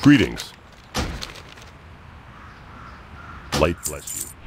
Greetings. Light bless you.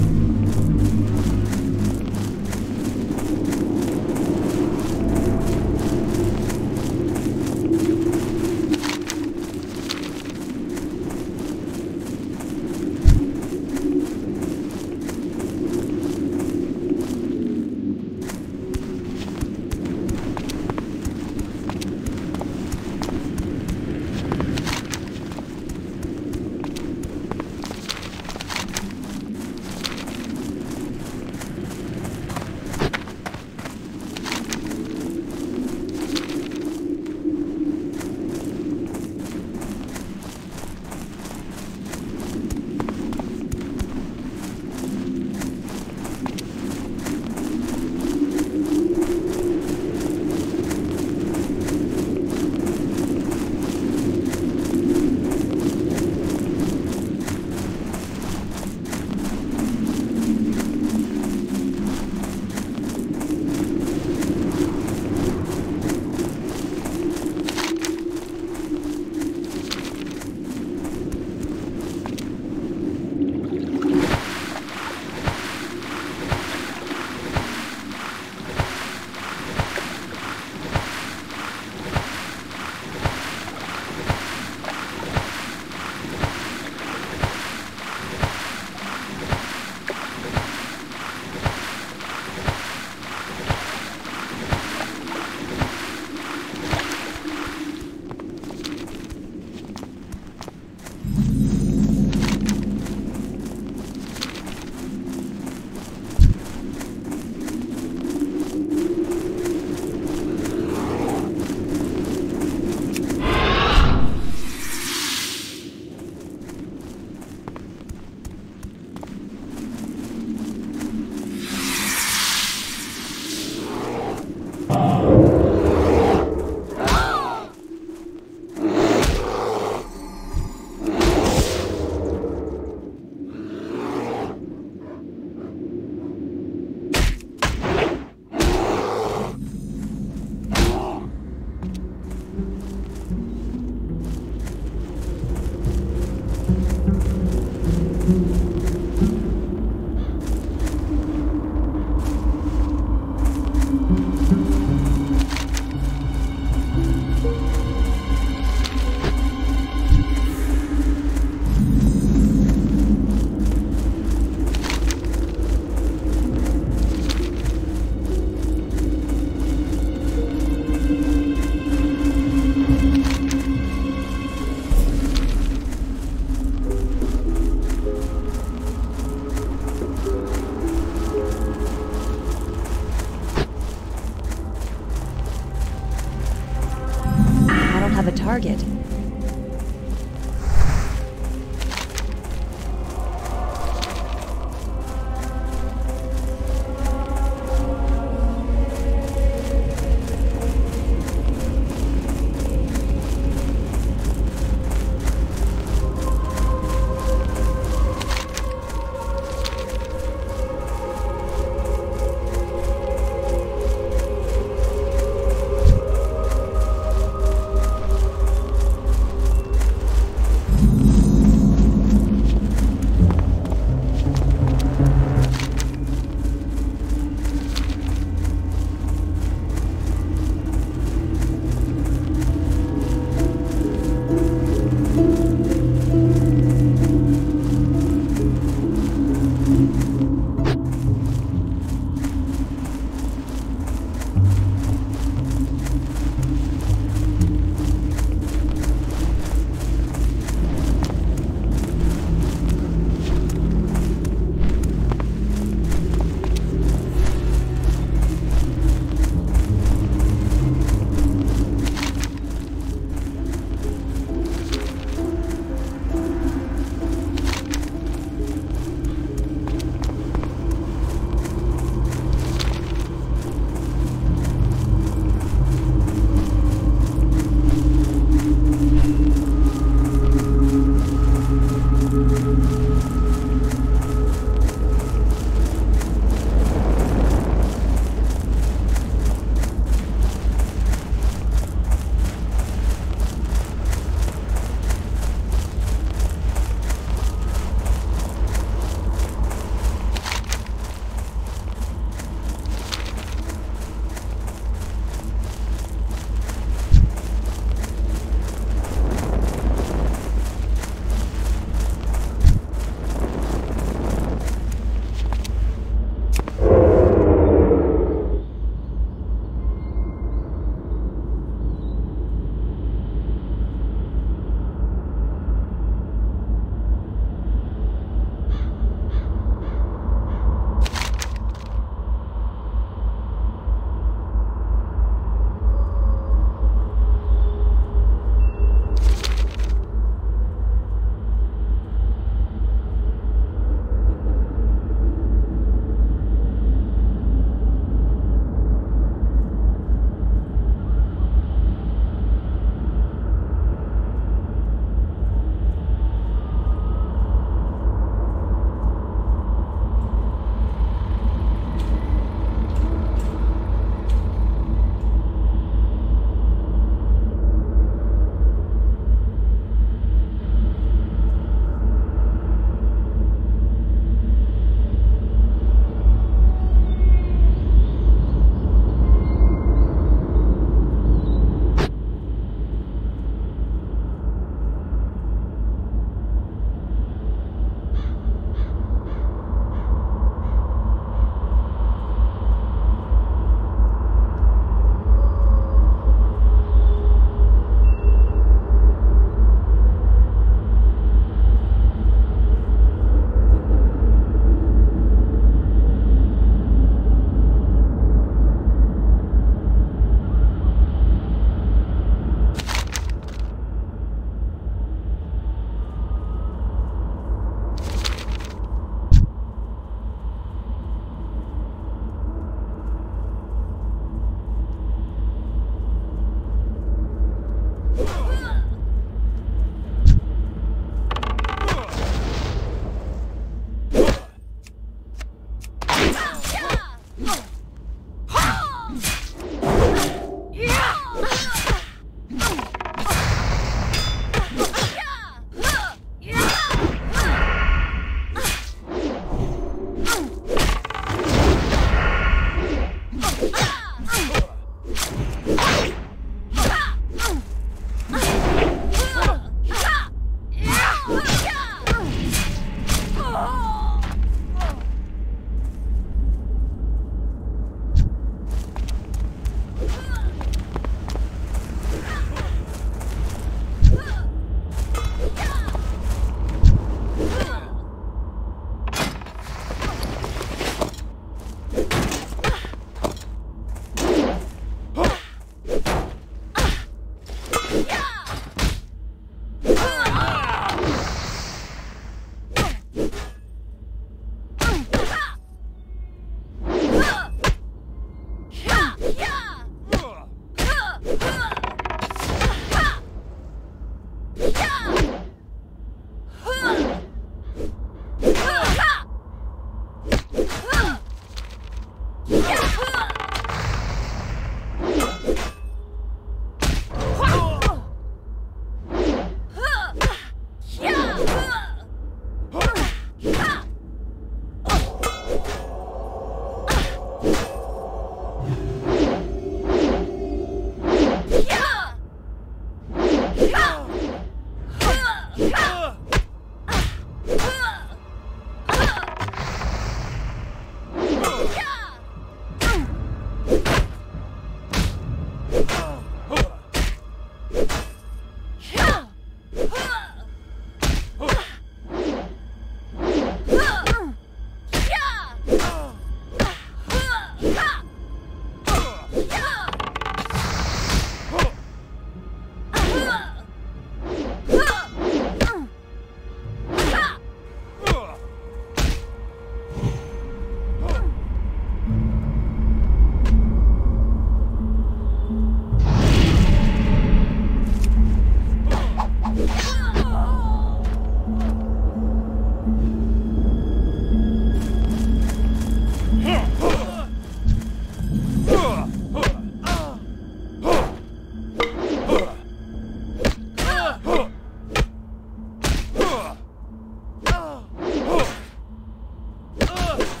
Ugh.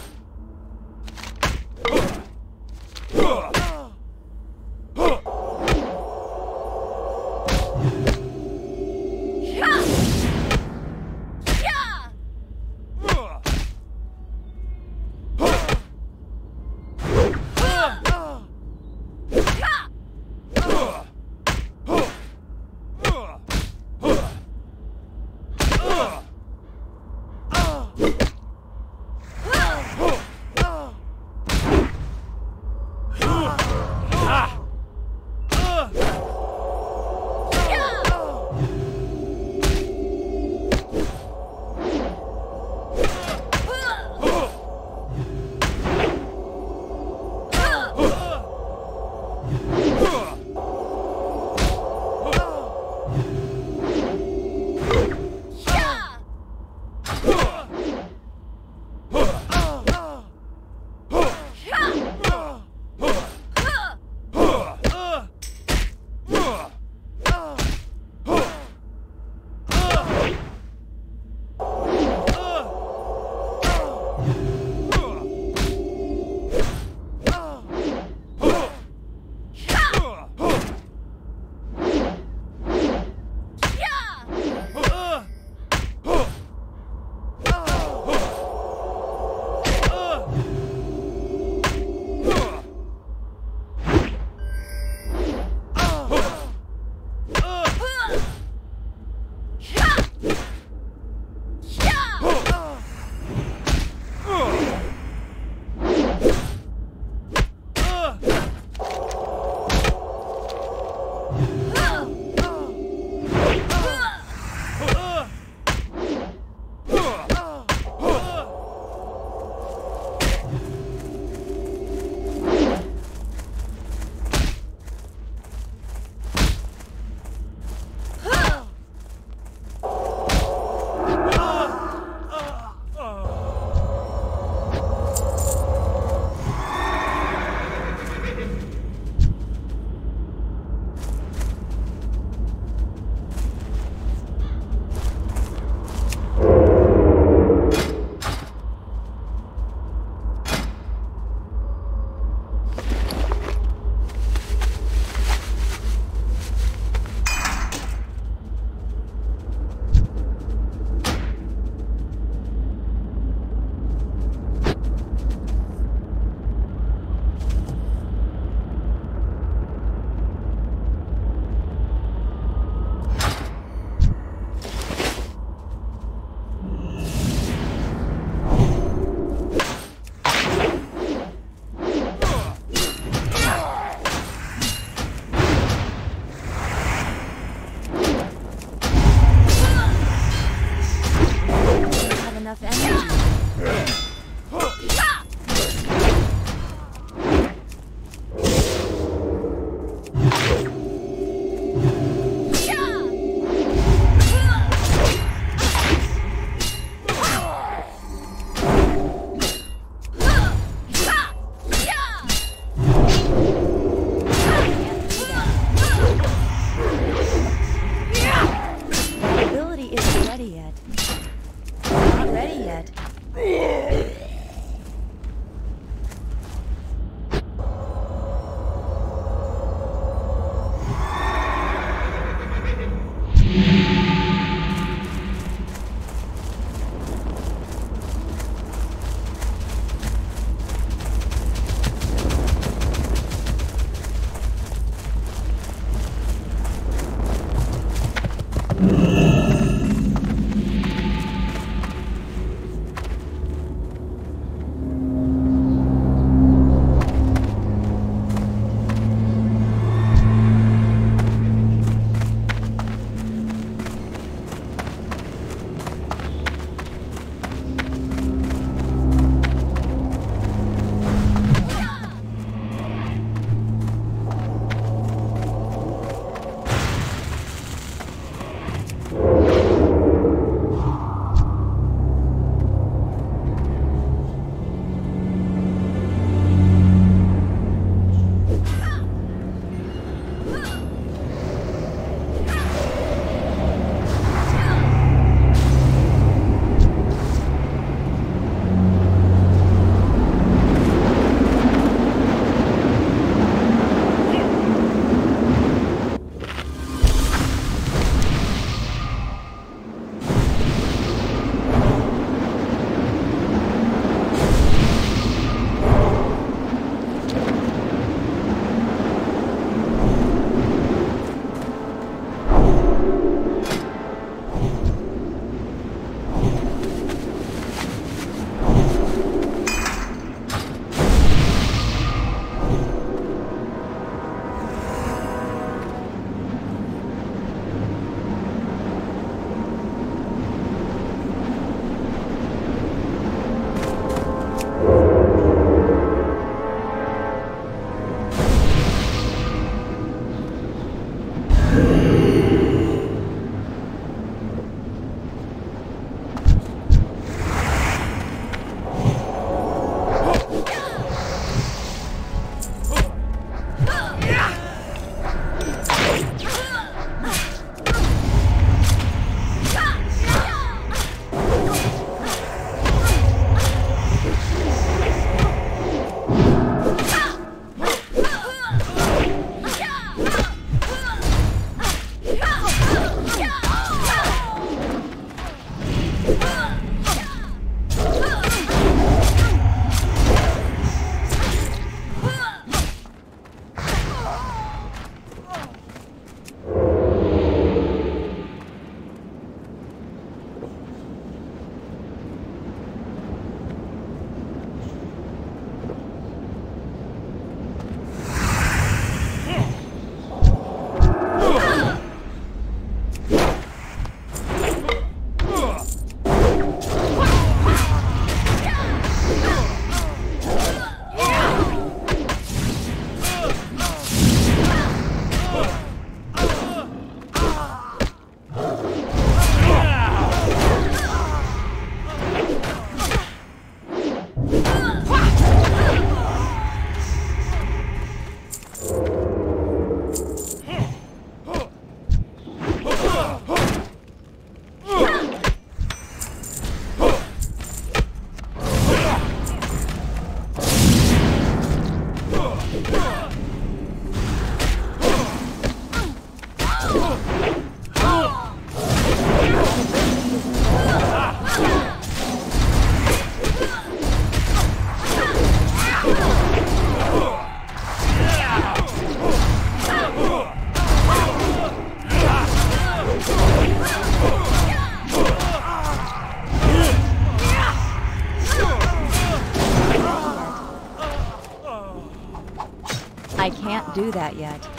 Do that yet.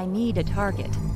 I need a target.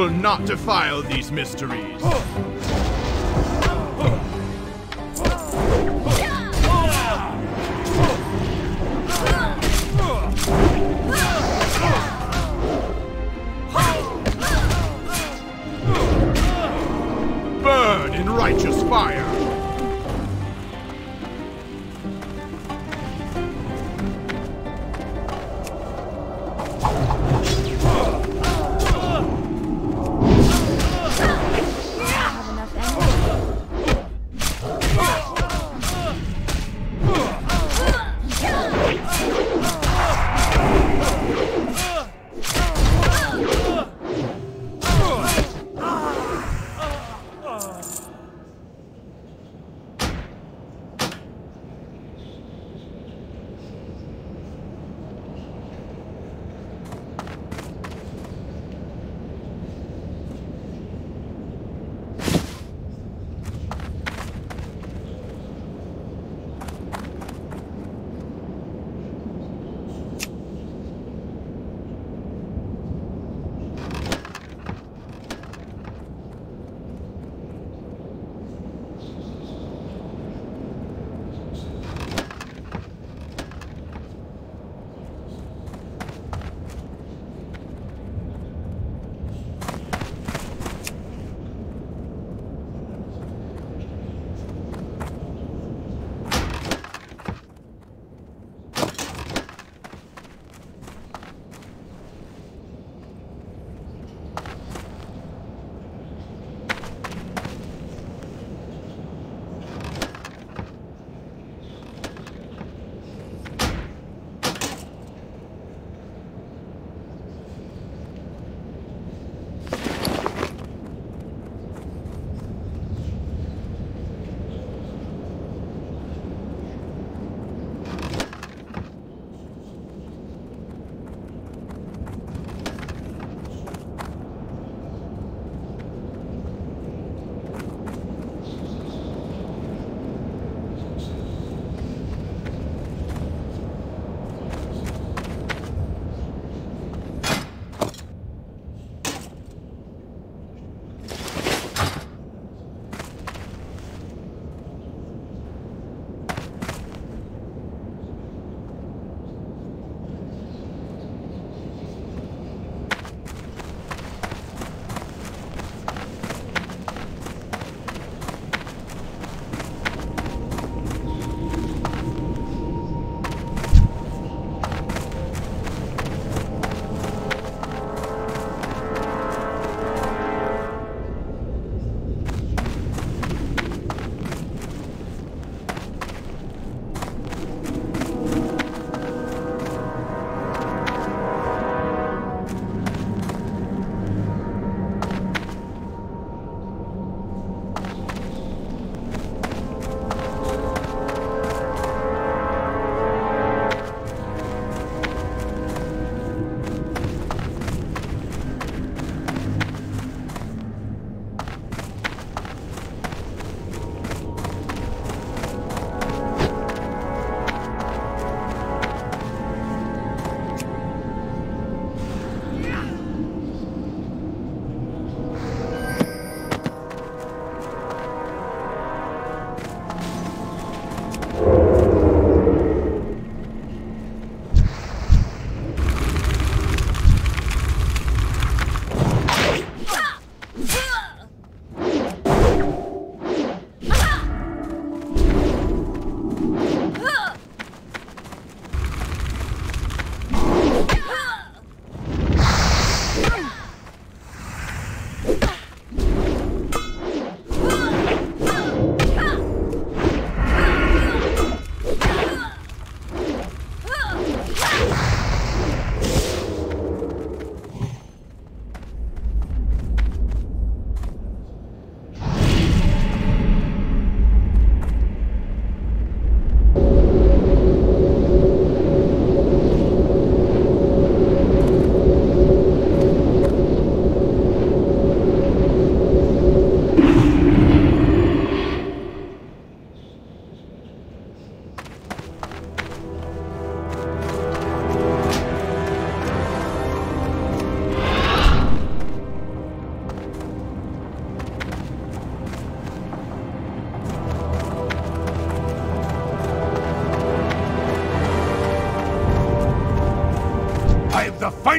Will not defile these mysteries.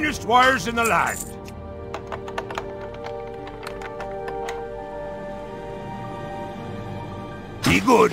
Finest wires in the land. Be good.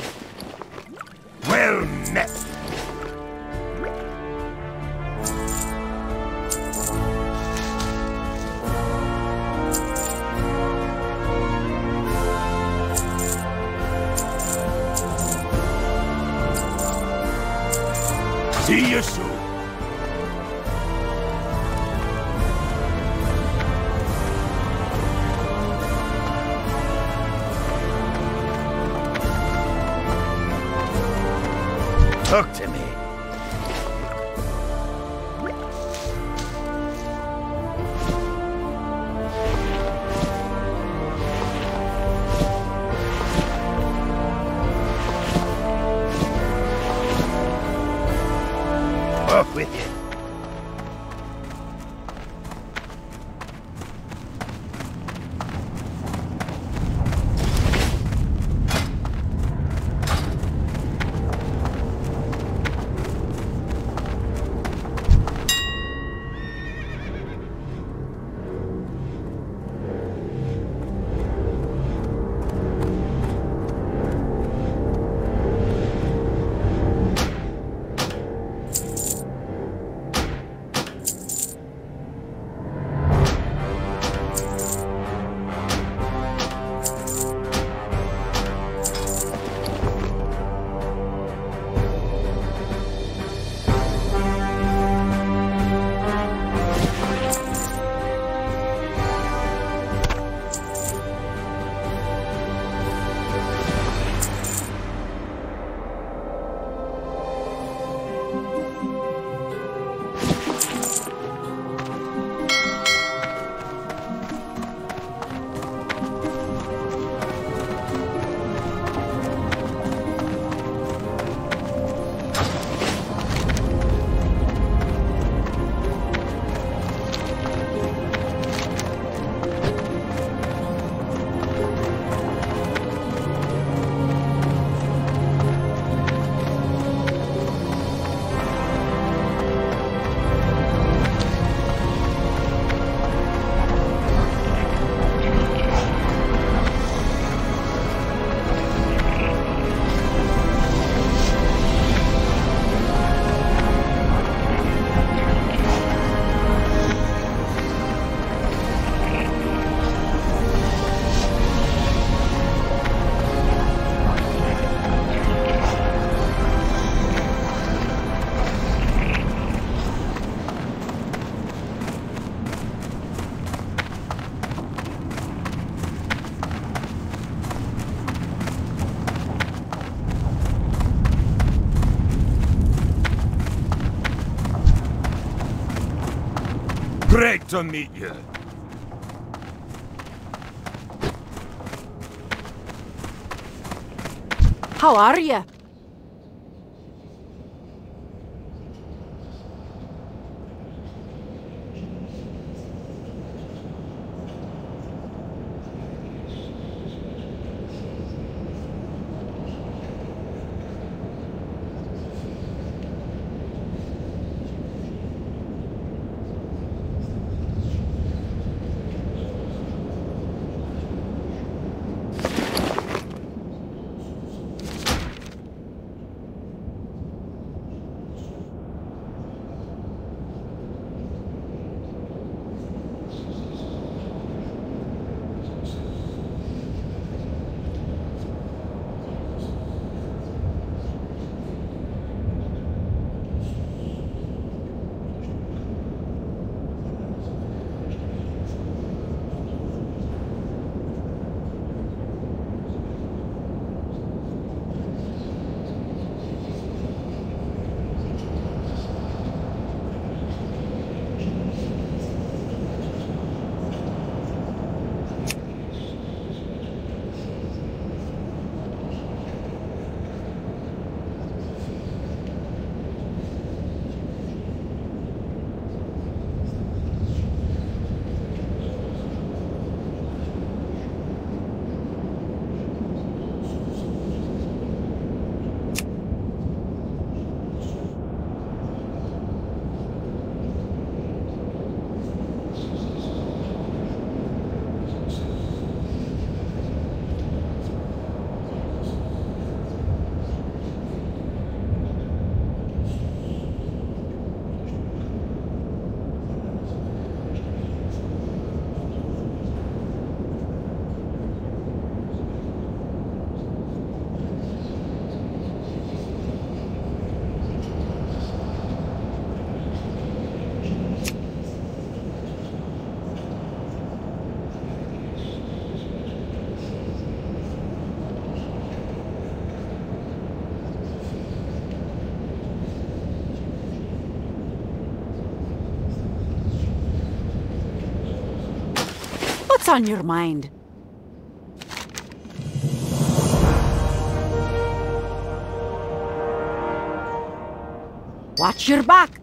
Great to meet you. How are you? What's on your mind? Watch your back.